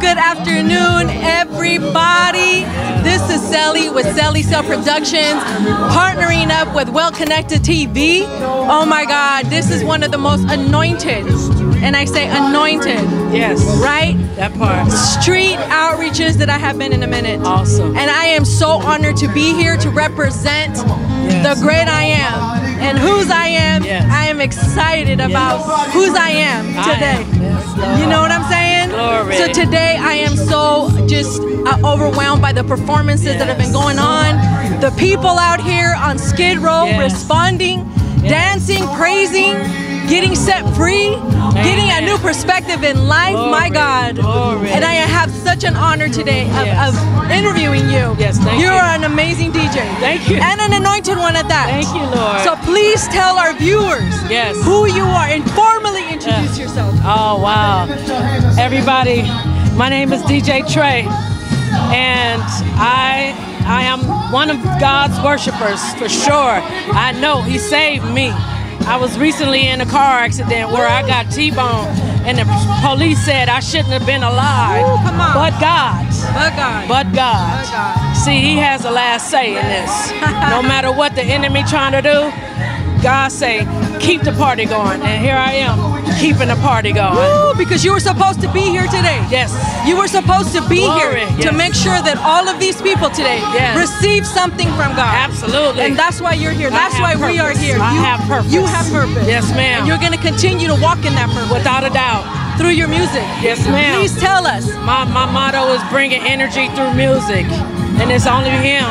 good afternoon, everybody. This is Celi with Celi Cell Productions, partnering up with Well Connected TV. Oh my God, this is one of the most anointed, and I say anointed, Yes. right? That part. Street outreaches that I have been in a minute. Awesome. And I am so honored to be here to represent Yes. the great I am. And whose I am, Yes. I am excited about whose I am I today. am. Yes, You know what I'm saying? Glory. So today I am so just uh, overwhelmed by the performances that have been going on. The people out here on Skid Row Yes. responding, dancing, praising, getting set free, getting a new perspective in life. My God. Glory. And I have such an honor today of, Yes. of interviewing you. Yes, thank You're you. an amazing DJ. Thank you. And an anointed one at that. Thank you, Lord. So please tell our viewers Yes. who you are and formally introduce Yeah. yourself. Oh wow. Everybody, my name is DJ Tray and I I am one of God's worshipers for sure. I know he saved me. I was recently in a car accident where I got T-boned and the police said I shouldn't have been alive. Ooh. But God. But God. But God. But God. See, He has the last say in this. no matter what the enemy trying to do, God say, keep the party going. And here I am, keeping the party going. Woo, because you were supposed to be here today. Yes. You were supposed to be Glory, here to make sure that all of these people today Yes. receive something from God. Absolutely. And that's why you're here. That's why have we are purpose. here. I you have purpose. You have purpose. Yes, ma'am. And you're going to continue to walk in that purpose Without a doubt. through your music. Yes, ma'am. Please tell us. My, my motto is bringing energy through music. And it's only Him,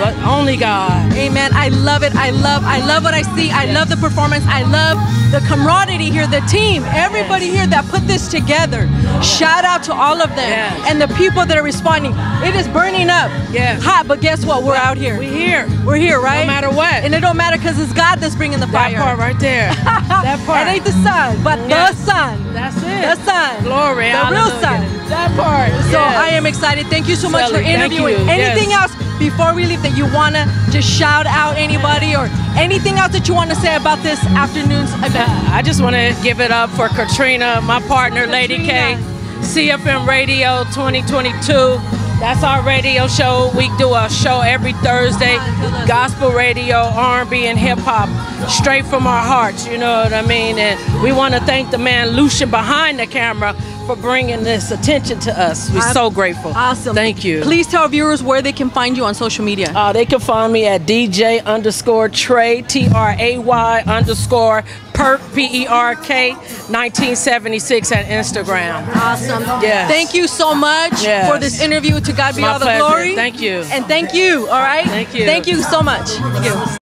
but only God. Amen. I love it. I love. I love what I see. I love the performance. I love the camaraderie here, the team, everybody Yes. here that put this together. Shout out to all of them Yes. and the people that are responding. It is burning up. Yes. Hot, but guess what? We're out here. We're here. We're here, right? No matter what. And it don't matter because it's God that's bringing the That fire. part right there. that part. It ain't the sun, but Yes. the sun. That's it. The sun. Glory. The real sun. That part. So yes. I am excited. Thank you so much Celi, for interviewing. Anything Yes. else before we leave that you want to just shout out anybody or anything else that you want to say about this afternoon's uh, event? I just want to give it up for Katrina, my partner, Lady K, CFM Radio 2022. That's our radio show. We do a show every Thursday, gospel radio, R&B, and hip hop, straight from our hearts. You know what I mean? And we want to thank the man Lucian behind the camera for bringing this attention to us. We're so grateful. Awesome. Thank you. Please tell viewers where they can find you on social media. Uh, they can find me at DJ underscore Tray T R A Y underscore Perk P E R K 1976 at Instagram. Awesome. Yes. Thank you so much Yes. for this interview. To God be My all the pleasure. glory. Thank you. And thank you. All right. Thank you. Thank you so much. Thank you.